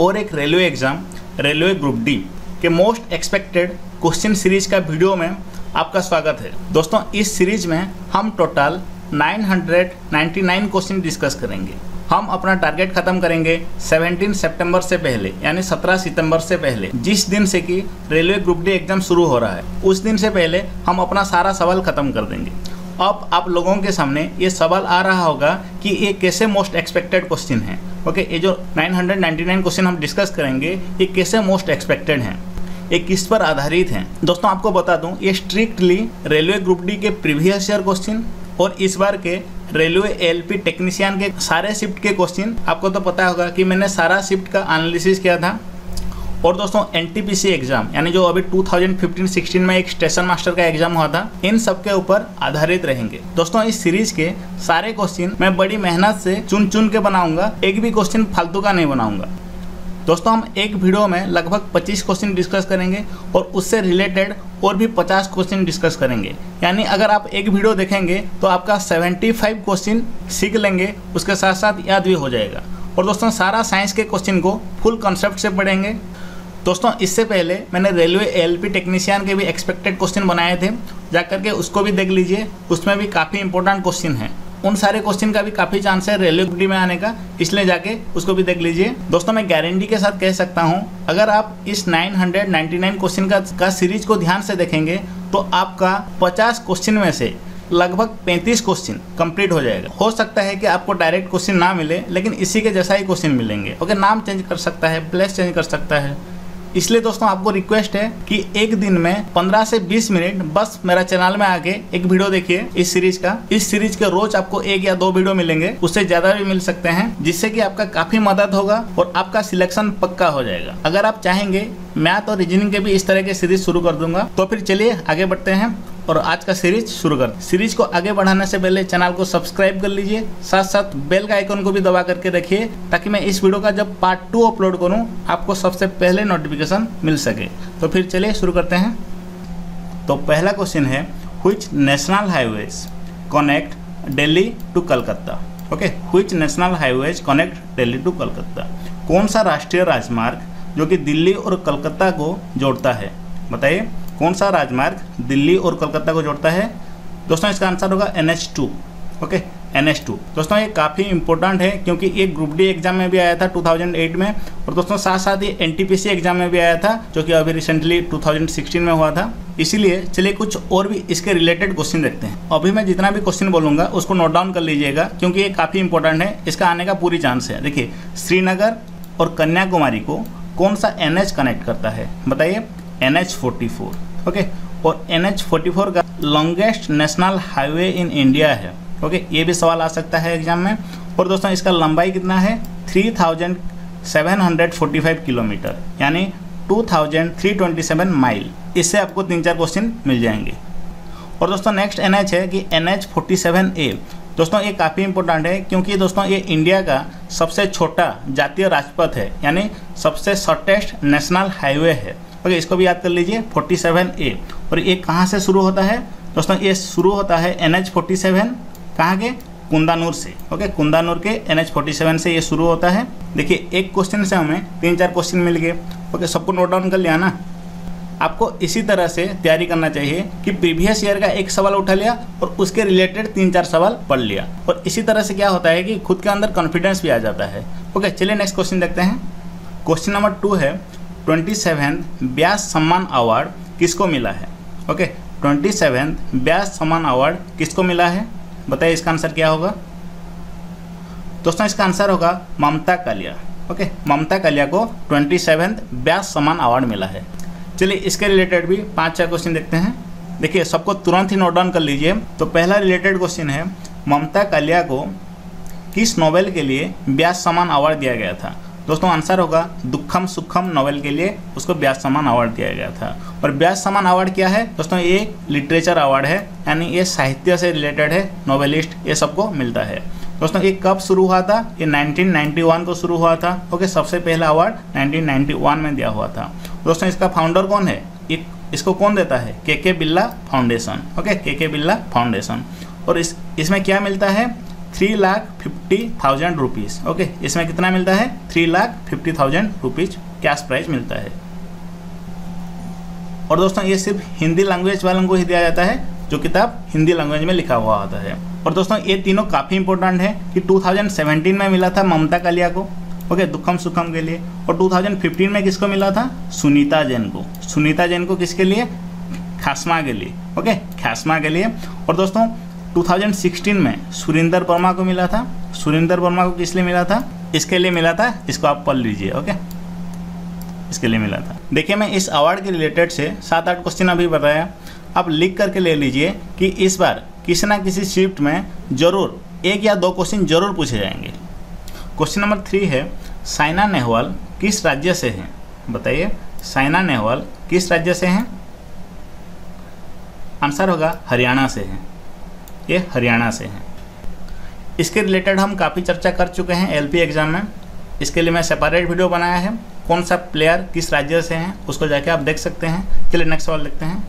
और एक railway exam railway group D के मोस्ट एक्सपेक्टेड क्वेश्चन सीरीज़ का वीडियो में आपका स्वागत है। दोस्तों, इस सीरीज़ में हम टोटल 999 क्वेश्चन डिस्कस करेंगे। हम अपना टारगेट खत्म करेंगे 17 सितंबर से पहले, यानी 17 सितंबर से पहले, जिस दिन से कि रेलवे ग्रुप डी एग्ज़ाम शुरू हो रहा है। उस दिन से पहले हम अपना सारा सवाल खत्म कर देंगे। अब आप लोगों के सामने ये सवाल आ रहा होगा कि ये कैसे मोस्ट एक्सपेक्टेड क्वेश्चन है। ओके ये जो 999 क्वेश्चन हम डिस्कस करेंगे, ये कैसे मोस्ट एक्सपेक्टेड हैं? ये किस पर आधारित हैं? दोस्तों, आपको बता दूँ, ये स्ट्रिक्टली रेलवे ग्रुप डी के प्रीवियस ईयर क्वेश्चन और इस बार के रेलवे एलपी टेक्नीशियन के सारे शिफ्ट के क्वेश्चन आपको तो पता होगा कि मैंने सारा शिफ्ट का एनालिसिस किया था। और दोस्तों एनटीपीसी एग्ज़ाम यानी जो अभी 2015-16 में एक स्टेशन मास्टर का एग्ज़ाम हुआ था, इन सब के ऊपर आधारित रहेंगे। दोस्तों, इस सीरीज़ के सारे क्वेश्चन मैं बड़ी मेहनत से चुन चुन के बनाऊँगा, एक भी क्वेश्चन फालतू का नहीं बनाऊँगा। दोस्तों, हम एक वीडियो में लगभग 25 क्वेश्चन डिस्कस करेंगे और उससे रिलेटेड और भी 50 क्वेश्चन डिस्कस करेंगे। यानी अगर आप एक वीडियो देखेंगे तो आपका 75 क्वेश्चन सीख लेंगे, उसके साथ साथ याद भी हो जाएगा। और दोस्तों, सारा साइंस के क्वेश्चन को फुल कॉन्सेप्ट से पढ़ेंगे। दोस्तों इससे पहले मैंने रेलवे एलपी टेक्नीशियन के भी एक्सपेक्टेड क्वेश्चन बनाए थे। जा करके उसको भी देख लीजिए उसमें भी काफ़ी इंपॉर्टेंट क्वेश्चन है। उन सारे क्वेश्चन का भी काफ़ी चांस है रेलवे ग्रुप में आने का इसलिए जाके उसको भी देख लीजिए। दोस्तों मैं गारंटी के साथ कह सकता हूँ अगर आप इस 999 क्वेश्चन का, का सीरीज़ को ध्यान से देखेंगे तो आपका 50 क्वेश्चन में से लगभग 35 क्वेश्चन कंप्लीट हो जाएगा। हो सकता है कि आपको डायरेक्ट क्वेश्चन ना मिले लेकिन इसी के जैसा ही क्वेश्चन मिलेंगे। ओके नाम चेंज कर सकता है प्लेस चेंज कर सकता है। इसलिए दोस्तों आपको रिक्वेस्ट है कि एक दिन में 15 से 20 मिनट बस मेरा चैनल में आके एक वीडियो देखिए इस सीरीज़ का। इस सीरीज़ के रोज आपको एक या दो वीडियो मिलेंगे। उससे ज़्यादा भी मिल सकते हैं, जिससे कि आपका काफ़ी मदद होगा और आपका सिलेक्शन पक्का हो जाएगा। अगर आप चाहेंगे मैथ और रीजनिंग के भी इस तरह के सीरीज़ शुरू कर दूँगा। तो फिर चलिए आगे बढ़ते हैं। और आज का सीरीज़ शुरू कर सीरीज़ को आगे बढ़ाने से पहले चैनल को सब्सक्राइब कर लीजिए। साथ साथ बेल का आइकन को भी दबा करके रखिए, ताकि मैं इस वीडियो का जब पार्ट टू अपलोड करूँ, आपको सबसे पहले नोटिफिकेशन मिल सके। तो फिर चलिए शुरू करते हैं। तो पहला क्वेश्चन है which national highways connect Delhi to Calcutta okay which national highways connect Delhi to Calcutta कौन सा राष्ट्रीय राजमार्ग जो कि दिल्ली और कलकत्ता को जोड़ता है? बताइए। कौन सा राजमार्ग दिल्ली और कोलकाता को जोड़ता है? दोस्तों, इसका आंसर होगा N H two okay N H two दोस्तों, ये काफ़ी इंपॉर्टेंट है क्योंकि ये ग्रुप डी एग्ज़ाम में भी आया था 2008 में और दोस्तों साथ साथ ये एनटीपीसी एग्ज़ाम में भी आया था जो कि अभी रिसेंटली 2016 में हुआ था। इसीलिए चलिए कुछ और भी इसके रिलेटेड क्वेश्चन देखते हैं। अभी मैं जितना भी क्वेश्चन बोलूँगा, उसको नोट डाउन कर लीजिएगा क्योंकि ये काफ़ी इंपॉर्टेंट है। इसका आने का पूरी चांस है। देखिए, श्रीनगर और कन्याकुमारी को कौन सा NH कनेक्ट करता है? बताइए। N H forty four, okay? और एन एच फोर्टी फोर का longest national highway in India है, ओके? ये भी सवाल आ सकता है एग्ज़ाम में। और दोस्तों, इसका लंबाई कितना है? Three thousand seven hundred forty five kilometre, यानी two thousand three twenty seven mile. इससे आपको तीन चार क्वेश्चन मिल जाएँगे। और दोस्तों, नेक्स्ट एन एच है कि N H forty seven A. दोस्तों, ये काफ़ी इंपॉर्टेंट है, क्योंकि दोस्तों, ये इंडिया का सबसे छोटा जातीय राजपथ है, यानी सबसे शॉर्टेस्ट नेशनल हाईवे है। ओके, इसको भी याद कर लीजिए 47 ए और ये कहाँ से शुरू होता है? दोस्तों, ये शुरू होता है एन एच फोर्टी सेवन कहाँ के? कुंदानूर से। ओके, कुंदानूर के एन एच फोर्टी सेवन से ये शुरू होता है। देखिए, एक क्वेश्चन से हमें तीन चार क्वेश्चन मिल गए। ओके, सबको नोट डाउन कर लिया ना? आपको इसी तरह से तैयारी करना चाहिए कि प्रीवियस ईयर का एक सवाल उठा लिया और उसके रिलेटेड तीन चार सवाल पढ़ लिया। और इसी तरह से क्या होता है कि खुद के अंदर कॉन्फिडेंस भी आ जाता है। ओके, चलिए नेक्स्ट क्वेश्चन देखते हैं। क्वेश्चन नंबर टू है twenty seven Vyas Samman award किसको मिला है? Okay, twenty seven Vyas Samman award किसको मिला है? बताइए इसका आंसर क्या होगा? दोस्तों, इसका आंसर होगा ममता कालिया। ओके, ममता कालिया को twenty seven Vyas Samman award मिला है। चलिए, इसके रिलेटेड भी पाँच छह क्वेश्चन देखते हैं। देखिए, सबको तुरंत ही नोट डाउन कर लीजिए। तो पहला रिलेटेड क्वेश्चन है, ममता कालिया को किस नोवेल के लिए व्यास सम्मान अवार्ड दिया गया था? दोस्तों, आंसर होगा, दुखम सुखम नॉवेल के लिए उसको ब्यास समान अवार्ड दिया गया था। और ब्यास समान अवार्ड क्या है? दोस्तों, ये लिटरेचर अवार्ड है, यानी ये साहित्य से रिलेटेड है नॉवेलिस्ट ये सबको मिलता है। दोस्तों, ये कब शुरू हुआ था? ये 1991 को शुरू हुआ था। ओके, सबसे पहला अवार्ड 1991 में दिया हुआ था। दोस्तों, इसका फाउंडर कौन है? एक इसको कौन देता है? के के बिल्ला फाउंडेशन। ओके, के के बिल्ला फाउंडेशन। और इस, इसमें क्या मिलता है? Three lakh fifty thousand rupees okay इसमें कितना मिलता है? Three lakh fifty thousand rupees cash prize मिलता है। और दोस्तों, ये सिर्फ़ हिंदी लैंग्वेज वालों को ही दिया जाता है, जो किताब हिंदी लैंग्वेज में लिखा हुआ होता है। और दोस्तों, ये तीनों काफ़ी इंपॉर्टेंट है कि 2017 में मिला था ममता कालिया को, ओके, दुखम सुखम के लिए। और 2015 में किसको मिला था? सुनीता जैन को। सुनीता जैन को किसके लिए? खासमा के लिए, ओके, खासमा के लिए। और दोस्तों 2016 में सुरेंद्र वर्मा को मिला था। सुरेंद्र वर्मा को किस लिए मिला था? इसके लिए मिला था, इसको आप पढ़ लीजिए, ओके? इसके लिए मिला था। देखिए, मैं इस अवार्ड के रिलेटेड से सात आठ क्वेश्चन अभी बताया आप लिख करके ले लीजिए कि इस बार किसी ना किसी शिफ्ट में ज़रूर एक या दो क्वेश्चन ज़रूर पूछे जाएँगे। क्वेश्चन नंबर थ्री है, साइना नेहवाल किस राज्य से हैं? बताइए, साइना नेहवाल किस राज्य से हैं? आंसर होगा हरियाणा से हैं। ये हरियाणा से हैं। इसके रिलेटेड हम काफ़ी चर्चा कर चुके हैं एलपी एग्ज़ाम में। इसके लिए मैं सेपरेट वीडियो बनाया है। कौन सा प्लेयर किस राज्य से हैं, उसको जाके आप देख सकते हैं। चलिए नेक्स्ट सवाल देखते हैं।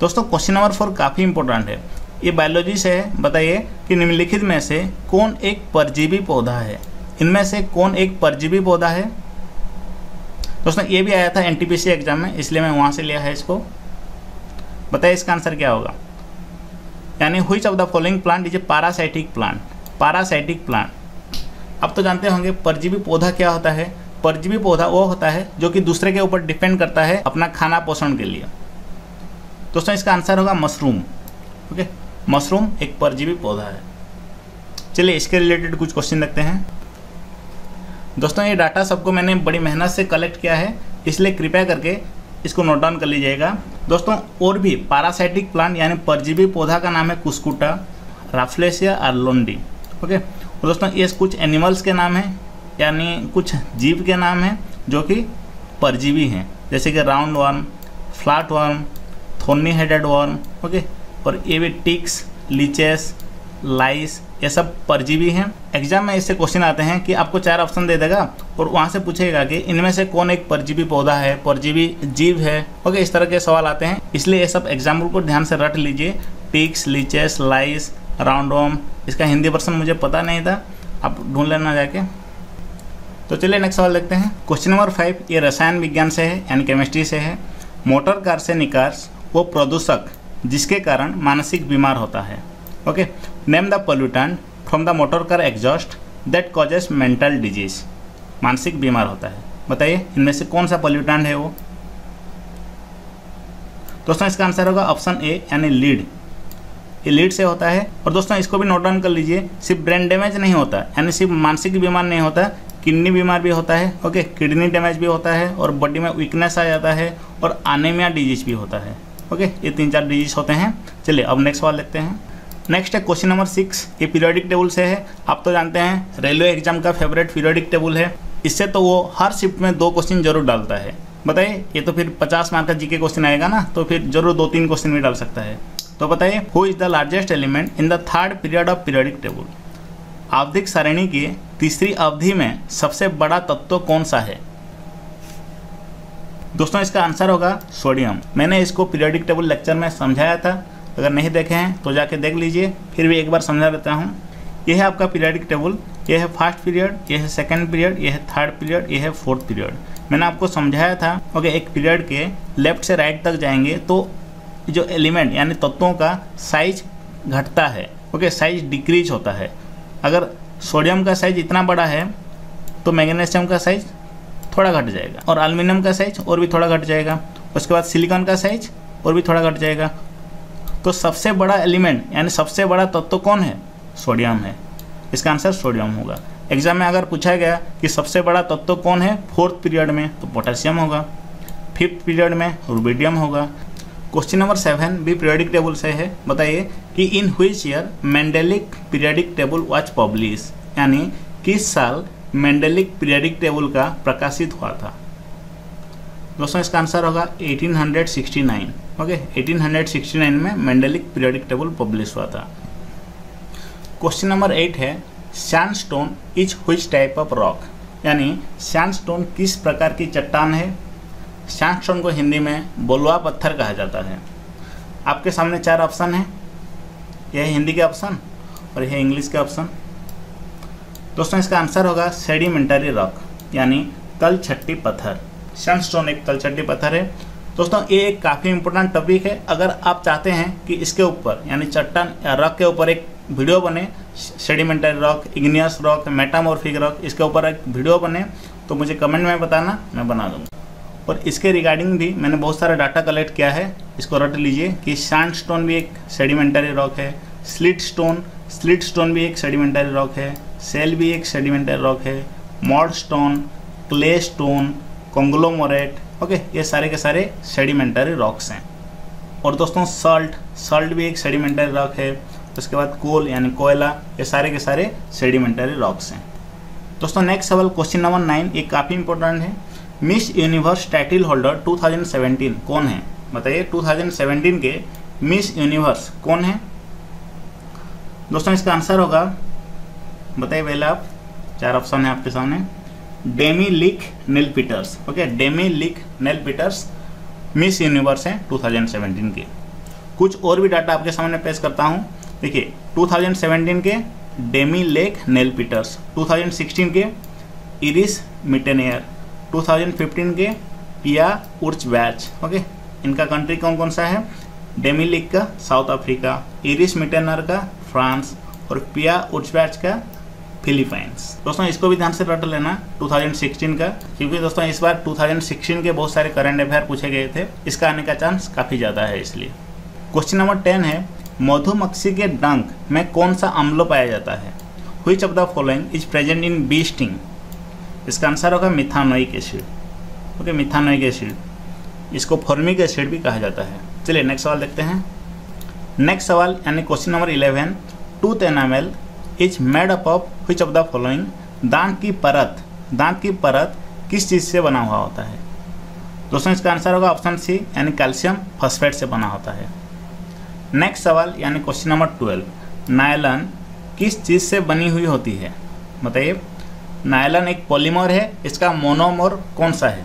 दोस्तों क्वेश्चन नंबर फोर काफ़ी इंपॉर्टेंट है। ये बायोलॉजी से है। बताइए कि निम्नलिखित में से कौन एक परजीवी पौधा है? इनमें से कौन एक परजीवी पौधा है? दोस्तों, ये भी आया था एनटीपीसी एग्ज़ाम में, इसलिए मैं वहाँ से लिया है इसको। बताइए इसका आंसर क्या होगा? यानी which of the following plant is a parasitic plant parasitic plant अब तो जानते होंगे, परजीवी पौधा क्या होता है? परजीवी पौधा वो होता है जो कि दूसरे के ऊपर डिपेंड करता है अपना खाना पोषण के लिए। दोस्तों, इसका आंसर होगा मशरूम ओके मशरूम एक परजीवी पौधा है। चलिए, इसके रिलेटेड कुछ क्वेश्चन देखते हैं। दोस्तों, ये डाटा सबको मैंने बड़ी मेहनत से कलेक्ट किया है, इसलिए कृपया करके इसको नोट डाउन कर लीजिएगा। दोस्तों, और भी पारासाइटिक प्लांट यानी परजीवी पौधा का नाम है कुस्कुटा राफ्लेसिया आर्लोंडी ओके और दोस्तों, ये कुछ एनिमल्स के नाम हैं, यानी कुछ जीव के नाम हैं, जो कि परजीवी हैं। जैसे कि round worm flat worm thorny headed worm okay और ये भी टिक्स लीचेस लाइस ये सब परजीवी हैं। एग्ज़ाम में इससे क्वेश्चन आते हैं कि आपको चार ऑप्शन दे देगा और वहाँ से पूछेगा कि इनमें से कौन एक परजीवी पौधा है, परजीवी जीव है। ओके, इस तरह के सवाल आते हैं। इसलिए ये सब एग्ज़ाम्पल को ध्यान से रट लीजिए। टिक्स लीचेस लाइस राउंडोम इसका हिंदी वर्सन मुझे पता नहीं था। आप ढूंढ लेना जाके। तो चलिए नेक्स्ट सवाल देखते हैं। क्वेश्चन नंबर फाइव ये रसायन विज्ञान से है, यानी केमिस्ट्री से है। मोटर कार से निकास, वो प्रदूषक, जिसके कारण मानसिक बीमार होता है। Okay name the pollutant from the motor car exhaust that causes mental disease मानसिक बीमार होता है। बताइए, इनमें से कौन सा पोल्यूटेंट है वो? दोस्तों, इसका आंसर होगा ऑप्शन ए यानी लीड ये लीड से होता है। और दोस्तों, इसको भी नोट डाउन कर लीजिए। सिर्फ़ ब्रेन डैमेज नहीं होता, यानी सिर्फ़ मानसिक बीमार नहीं होता, किडनी बीमार भी होता है, ओके? किडनी डैमेज भी होता है और बॉडी में वीकनेस आ जाता है और आनेमिया डिज़ीज़ भी होता है, ओके? ये तीन चार डिज़ीज़ होते हैं। चलिए, अब नेक्स्ट सवाल लेते हैं। नेक्स्ट है क्वेश्चन नंबर सिक्स ये पीरियोडिक टेबल से है. आप तो जानते हैं रेलवे एग्ज़ाम का फेवरेट पीरियोडिक टेबल है. इससे तो वो हर शिफ्ट में दो क्वेश्चन ज़रूर डालता है. बताइए, ये तो फिर पचास मार्क का जीके क्वेश्चन आएगा ना तो फिर ज़रूर दो तीन क्वेश्चन भी डाल सकता है. तो बताइए who is the largest element in the third period of periodic table आवधिक सारणी की तीसरी अवधि में सबसे बड़ा तत्व कौन सा है? दोस्तों, इसका आंसर होगा सोडियम. मैंने इसको पीरियोडिक टेबल लेक्चर में समझाया था. अगर नहीं देखे हैं तो जाके देख लीजिए, फिर भी एक बार समझा देता हूँ। यह है आपका पीरियडिक टेबल यह है फ़र्स्ट पीरियड यह है सेकेंड पीरियड यह है थर्ड पीरियड यह है फोर्थ पीरियड मैंने आपको समझाया था ओके एक पीरियड के लेफ़्ट से राइट तक जाएँगे तो जो एलिमेंट यानी तत्वों का साइज़ घटता है ओके साइज़ डिक्रीज होता है। अगर सोडियम का साइज़ इतना बड़ा है तो मैग्नीशियम का साइज़ थोड़ा घट जाएगा, और अल्मीनियम का साइज़ और भी थोड़ा घट जाएगा। उसके बाद सिलिकॉन का साइज़ और भी थोड़ा घट जाएगा तो सबसे बड़ा एलिमेंट, यानी सबसे बड़ा तत्व तो कौन है? सोडियम है। इसका आंसर सोडियम होगा। एग्ज़ाम में अगर पूछा गया कि सबसे बड़ा तत्व तो कौन है? फोर्थ पीरियड में तो पोटेशियम होगा। फिफ्थ पीरियड में रुबिडियम होगा। क्वेश्चन नंबर सेवन भी पीरियडिक टेबल से है। बताइए कि in which year Mendeleev periodic table was publish यानी किस साल मेंडेलिक पीरियडिक टेबल का प्रकाशित हुआ था? दोस्तों, इसका आंसर होगा 1869 ओके 1869 में मेंडेलिक पीरियडिक टेबल पब्लिश हुआ था। क्वेश्चन नंबर एट है sandstone is which type of rock यानी सैंडस्टोन किस प्रकार की चट्टान है? सैंडस्टोन को हिंदी में बोलवा पत्थर कहा जाता है। आपके सामने चार ऑप्शन है। यह हिंदी के ऑप्शन और यह इंग्लिश के ऑप्शन दोस्तों, इसका आंसर होगा सेडिमेंटरी रॉक यानी तल छट्टी पत्थर। सनस्टोन एक तल छट्टी पत्थर है। दोस्तों, ये एक काफ़ी इंपॉर्टेंट टॉपिक है। अगर आप चाहते हैं कि इसके ऊपर, यानी चट्टान रॉक के ऊपर एक वीडियो बने sedimentary rock igneous rock metamorphic rock इसके ऊपर एक वीडियो बने तो मुझे कमेंट में बताना, मैं बना दूँगा। और इसके रिगार्डिंग भी मैंने बहुत सारा डाटा कलेक्ट किया है। इसको रट लीजिए कि सैंड स्टोन भी एक सेडिमेंटरी रॉक है स्लिट स्टोन स्लिट स्टोन भी एक सेडिमेंटरी रॉक है सेल भी एक सेडिमेंटरी रॉक है mudstone claystone conglomerate okay, ये सारे के सारे सेडिमेंटरी रॉक्स हैं। और दोस्तों सॉल्ट सॉल्ट भी एक सेडिमेंटरी रॉक है। उसके बाद कोल यानी कोयला, ये सारे के सारे सेडिमेंटरी रॉक्स हैं। दोस्तों नेक्स्ट सवाल क्वेश्चन नंबर नाइन ये काफ़ी इंपॉर्टेंट है। मिस यूनिवर्स टाइटल होल्डर 2017 कौन है? बताइए 2017 के मिस यूनिवर्स कौन है? दोस्तों, इसका आंसर होगा। बताइए पहले आप, चार ऑप्शन है आपके सामने। Demi Leigh Nel Peters, okay? Demi Leigh Nel Peters Miss Universe है 2017 के। कुछ और भी डाटा आपके सामने पेश करता हूँ। देखिए 2017 के डेमी लेक नेल पीटर्स 2016 के इरिस मिटेनियर 2015 के पिया उर्च बैच ओके? इनका कंट्री कौन कौन सा है? डेमी लिक का साउथ अफ्रीका इरिस मिटेनर का फ्रांस और पिया उर्चबैच का फिलीपाइंस। दोस्तों, इसको भी ध्यान से रट लेना 2016 का, क्योंकि दोस्तों, इस बार 2016 के बहुत सारे करंट अफेयर पूछे गए थे, इसका आने का चांस काफ़ी ज़्यादा है इसलिए। क्वेश्चन नंबर टेन है, मधुमक्खी के डंक में कौन सा अम्ल पाया जाता है? Which of the following is present in bee sting इसका आंसर होगा methanoic acid okay methanoic acid इसको फॉर्मिक एसिड भी कहा जाता है। चलिए नेक्स्ट सवाल देखते हैं। नेक्स्ट सवाल, यानी question number eleven tooth enamel is made up of which of the following दांत की परत। दांत की परत किस चीज़ से बना हुआ होता है? दोस्तों, इसका आंसर होगा ऑप्शन सी यानी कैल्शियम फॉस्फेट से बना होता है। नेक्स्ट सवाल, यानी क्वेश्चन नंबर ट्वेल्व नायलन किस चीज़ से बनी हुई होती है? बताइए। नायलन एक पॉलीमर है, इसका मोनोमर कौन सा है?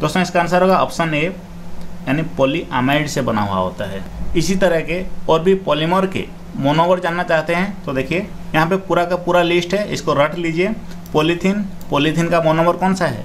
दोस्तों, इसका आंसर होगा ऑप्शन ए यानी पॉलीआमाइड से बना हुआ होता है। इसी तरह के और भी पॉलीमर के मोनोवर जानना चाहते हैं तो देखिए। यहाँ पे पूरा का पूरा लिस्ट है, इसको रट लीजिए। पॉलीथीन पॉलीथीन का मोनोवर कौन सा है?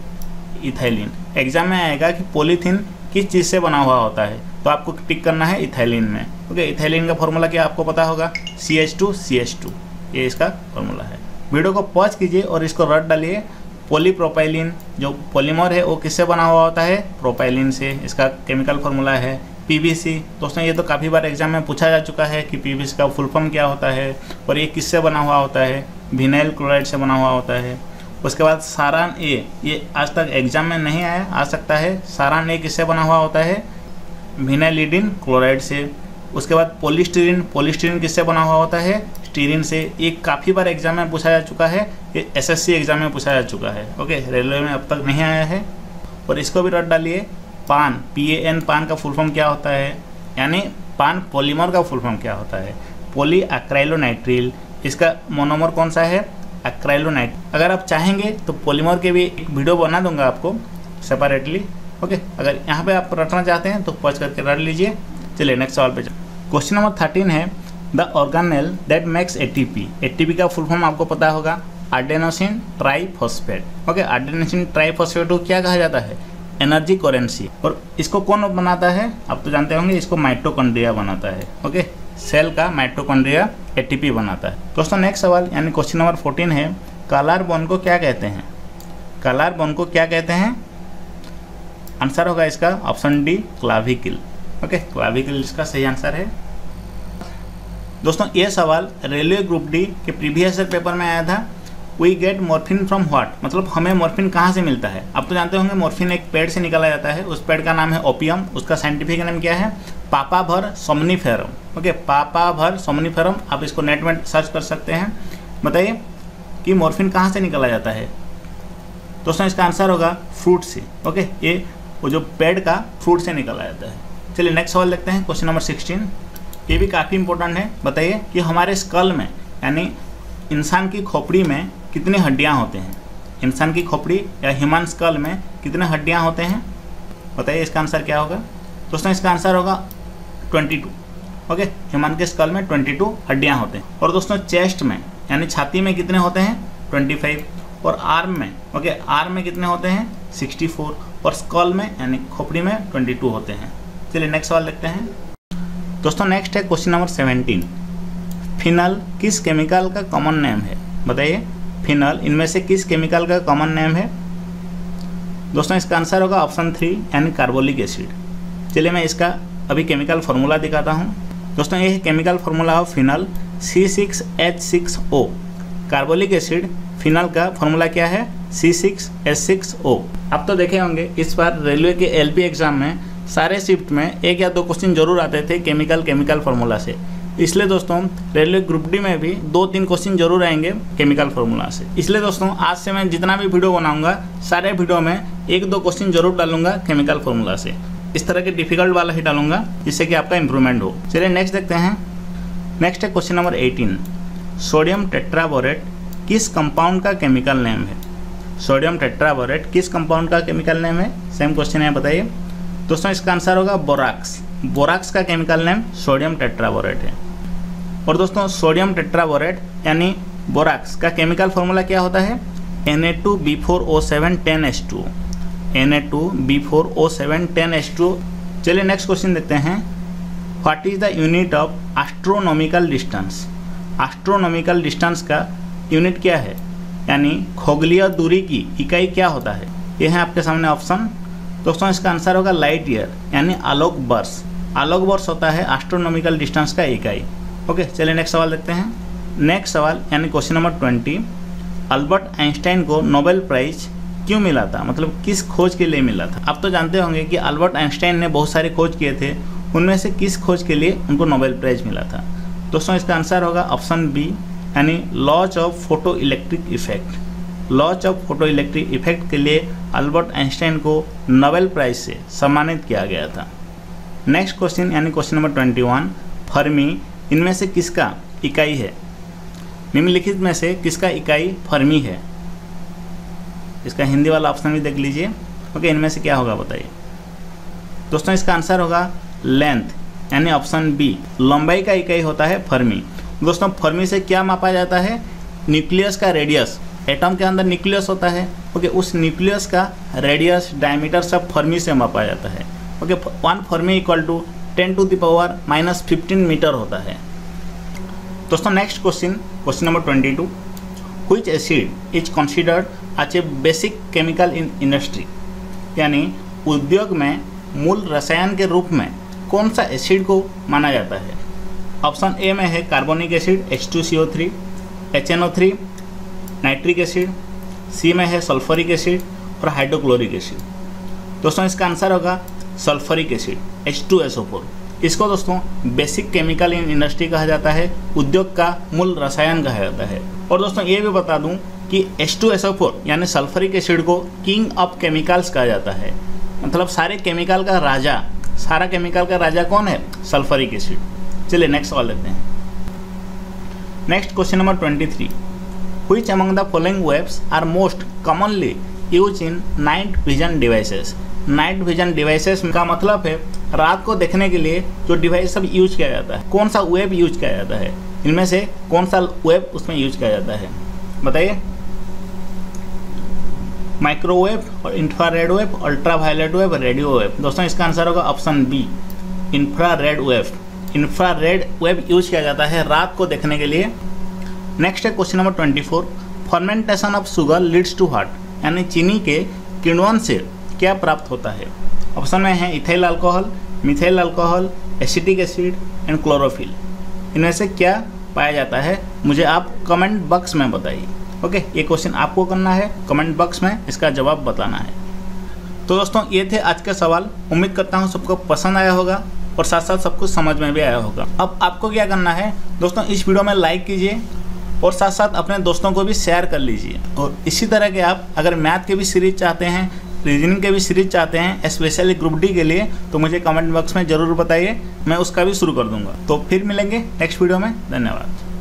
इथाइलिन एग्ज़ाम में आएगा कि पॉलीथीन किस चीज़ से बना हुआ होता है। तो आपको टिक करना है इथाइलिन में। ओके इथाइलिन का फॉर्मूला क्या आपको पता होगा? C H two C H two ये इसका फॉर्मूला है। वीडियो को पॉज कीजिए और इसको रट डालिए। पोलीप्रोपाइलिन जो पॉलीमर है, वो किससे बना हुआ होता है? प्रोपाइलिन से। इसका केमिकल फार्मूला है। पीवीसी दोस्तों, ये तो काफ़ी बार एग्ज़ाम में पूछा जा चुका है कि पीवीसी का फुल फॉर्म क्या होता है और ये किससे बना हुआ होता है? विनाइल क्लोराइड से बना हुआ होता है। उसके बाद सारान ए ये आज तक एग्ज़ाम में नहीं आया, आ सकता है। सारान ए किससे बना हुआ होता है? विनाइलिडिन क्लोराइड से। उसके बाद पोलिस्टीरिन पोलिस्टीरिन किससे बना हुआ होता है? स्टीरिन से। ये काफ़ी बार एग्ज़ाम में पूछा जा चुका है, ये एसएससी एग्ज़ाम में पूछा जा चुका है। ओके रेलवे में अब तक नहीं आया है। और इसको भी रट डालिए। पान पी ए एन पान का फुल फॉर्म क्या होता है? यानी पान पॉलीमर का फुल फॉर्म क्या होता है? पोली अक्राइलोनाइट्रिल इसका मोनोमर कौन सा है? अक्राइलोनाइट अगर आप चाहेंगे तो पॉलीमर के भी एक वीडियो बना दूँगा आपको सेपरेटली ओके अगर यहाँ पे आप रटना चाहते हैं तो पॉज करके रट लीजिए। चलिए नेक्स्ट सवाल पे क्वेश्चन नंबर थर्टीन है the organelle that makes ATP ATP का फुल फॉर्म आपको पता होगा। Adenosine triphosphate okay adenosine triphosphate को क्या कहा जाता है? Energy currency. और इसको कौन बनाता है? आप तो जानते होंगे, इसको माइट्रोकॉन्ड्रिया बनाता है, ओके? सेल का माइट्रोकॉन्ड्रिया एटीपी बनाता है। दोस्तों नेक्स्ट सवाल, यानी क्वेश्चन नंबर फोर्टीन है कालार बोन को क्या कहते हैं? कालार बोन को क्या कहते हैं? आंसर होगा इसका option D clavicle okay? Clavicle इसका सही आंसर है। दोस्तों, ये सवाल रेलवे ग्रुप डी के प्रीवियस पेपर में आया था। We get morphine from what मतलब हमें मॉर्फिन कहाँ से मिलता है? आप तो जानते होंगे मॉर्फिन एक पेड़ से निकाला जाता है। उस पेड़ का नाम है ओपियम उसका साइंटिफिक नेम क्या है? पापा भर सोमनीफेरम ओके पापा भर सोमनीफेरम आप इसको नेट में सर्च कर सकते हैं। बताइए कि मॉर्फिन कहाँ से निकाला जाता है? दोस्तों, इसका आंसर होगा फ्रूट से। ओके ये, वो जो पेड़ का फ्रूट से निकाला जाता है। चलिए नेक्स्ट सवाल देखते हैं क्वेश्चन नंबर सिक्सटीन ये भी काफ़ी इंपॉर्टेंट है। बताइए कि हमारे स्कल में, यानी इंसान की खोपड़ी में कितनी हड्डियाँ होते हैं? इंसान की खोपड़ी या ह्यूमन स्कल में कितने हड्डियाँ होते हैं? बताइए इसका आंसर क्या होगा? दोस्तों, इसका आंसर होगा ट्वेंटी टू। ओके? ह्यूमन के स्कल में ट्वेंटी टू हड्डियाँ होते हैं। और दोस्तों, चेस्ट में, यानी छाती में कितने होते हैं? 25 और आर्म में, ओके? आर्म में कितने होते हैं? 64 और स्कल में, यानी खोपड़ी में 22 होते हैं। चलिए नेक्स्ट सवाल देखते हैं। दोस्तों, नेक्स्ट है क्वेश्चन नंबर 17 फिनल किस केमिकल का कॉमन नेम है? बताइए। फिनल इनमें से किस केमिकल का कॉमन नेम है? दोस्तों, इसका आंसर होगा ऑप्शन थ्री यानी कार्बोलिक एसिड चलिए मैं इसका अभी केमिकल फार्मूला दिखाता हूँ। दोस्तों ये केमिकल फार्मूला हो phenol C six H six O carbolic acid phenol का फार्मूला क्या है? C six H six O आप तो देखे होंगे, इस बार रेलवे के एलपी एग्ज़ाम में सारे शिफ्ट में एक या दो क्वेश्चन ज़रूर आते थे केमिकल केमिकल फार्मूला से। इसलिए दोस्तों, रेलवे ग्रुप डी में भी दो तीन क्वेश्चन ज़रूर आएँगे केमिकल फार्मूला से। इसलिए दोस्तों, आज से मैं जितना भी वीडियो बनाऊँगा, सारे वीडियो में एक दो क्वेश्चन ज़रूर डालूँगा केमिकल फार्मूला से। इस तरह के डिफ़िकल्ट वाला ही डालूँगा, जिससे कि आपका इंप्रूवमेंट हो। चलिए नेक्स्ट देखते हैं। नेक्स्ट है question number eighteen sodium tetraborate किस कंपाउंड का केमिकल नेम है? सोडियम टेट्राबोरेट किस कंपाउंड का केमिकल नेम है? सेम क्वेश्चन है, बताइए। दोस्तों, इसका आंसर होगा बोराक्स बोराक्स का केमिकल नेम सोडियम टेट्राबोरेट है। और दोस्तों सोडियम टेट्राबोरेट यानी बोराक्स का केमिकल फॉर्मूला क्या होता है? N A two B four O seven ten H two N A two B four O seven ten H two चलिए नेक्स्ट क्वेश्चन देखते हैं। What is the unit of astronomical distance astronomical distance का unit क्या है? यानी खोगलिया दूरी की इकाई क्या होता है? यह है आपके सामने ऑप्शन दोस्तों, इसका आंसर होगा लाइट ईयर यानी आलोक वर्ष। आलोक वर्ष होता है एस्ट्रोनॉमिकल डिस्टेंस का इकाई। ओके चलिए नेक्स्ट सवाल देखते हैं। नेक्स्ट सवाल, यानी question number twenty Albert Einstein को नोबेल प्राइज क्यों मिला था? मतलब किस खोज के लिए मिला था? आप तो जानते होंगे कि अल्बर्ट आइंस्टाइन ने बहुत सारे खोज किए थे। उनमें से किस खोज के लिए उनको नोबेल प्राइज मिला था? दोस्तों, इसका आंसर होगा ऑप्शन बी यानी laws of photoelectric effect laws of photoelectric effect के लिए अल्बर्ट आइंस्टाइन को नोबेल प्राइज से सम्मानित किया गया था। नेक्स्ट क्वेश्चन यानी question number twenty one fermi इनमें से किसका इकाई है? निम्नलिखित में से किसका इकाई फर्मी है? इसका हिंदी वाला ऑप्शन भी देख लीजिए। ओके इनमें से क्या होगा बताइए। दोस्तों, इसका आंसर होगा लेंथ यानी ऑप्शन बी लंबाई का इकाई होता है फर्मी। दोस्तों, फर्मी से क्या मापा जाता है? न्यूक्लियस का रेडियस एटम के अंदर न्यूक्लियस होता है। ओके उस न्यूक्लियस का रेडियस डायमीटर सब फर्मी से मापा जाता है। Okay one fermi equal to ten to the power minus fifteen metre होता है। दोस्तों next question question number twenty two which acid is considered as a basic chemical in industry यानी उद्योग में मूल रसायन के रूप में कौन सा एसिड को माना जाता है? ऑप्शन ए में है carbonic acid H two C O three H N O three nitric acid C में है सल्फरिक एसिड और हाइड्रोक्लोरिक एसिड दोस्तों, इसका आंसर होगा sulphuric acid H two S O four इसको दोस्तों बेसिक केमिकल इन इंडस्ट्री कहा जाता है, उद्योग का मूल रसायन कहा जाता है। और दोस्तों, ये भी बता दूँ कि H two S O four यानी सल्फरिक एसिड को किंग ऑफ़ केमिकल्स कहा जाता है। मतलब सारे केमिकल का राजा, सारा केमिकल का राजा कौन है? Sulphuric acid. चलिए नेक्स्ट सवाल लेते हैं। Next question number twenty three which among the following waves are most commonly used in night vision devices? Night vision devices का मतलब है रात को देखने के लिए जो डिवाइस सब यूज़ किया जाता है। कौन सा वेब यूज़ किया जाता है? इनमें से कौन सा वेब उसमें यूज़ किया जाता है? बताइए। माइक्रोवेव और infrared wave ultraviolet wave radio wave दोस्तों, इसका आंसर होगा option B infrared wave infrared wave use किया जाता है रात को देखने के लिए। नेक्स्ट है question number twenty four fermentation of sugar leads to what यानी चीनी के किण्वन से क्या प्राप्त होता है? ऑप्शन में है ethyl alcohol methyl alcohol acetic acid and chlorophyll इनमें से क्या पाया जाता है? मुझे आप कमेंट बॉक्स में बताइए। ओके ये क्वेश्चन आपको करना है। कमेंट बॉक्स में इसका जवाब बताना है। तो दोस्तों, ये थे आज के सवाल। उम्मीद करता हूँ सबको पसंद आया होगा और साथ साथ सब कुछ समझ में भी आया होगा। अब आपको क्या करना है? दोस्तों, इस वीडियो में लाइक कीजिए और साथ साथ अपने दोस्तों को भी शेयर कर लीजिए। और इसी तरह के आप अगर मैथ के भी सीरीज़ चाहते हैं रीजनिंग के भी सीरीज़ चाहते हैं स्पेशली ग्रुप डी के लिए तो मुझे कमेंट बॉक्स में ज़रूर बताइए, मैं उसका भी शुरू कर दूँगा। तो फिर मिलेंगे नेक्स्ट वीडियो में, धन्यवाद।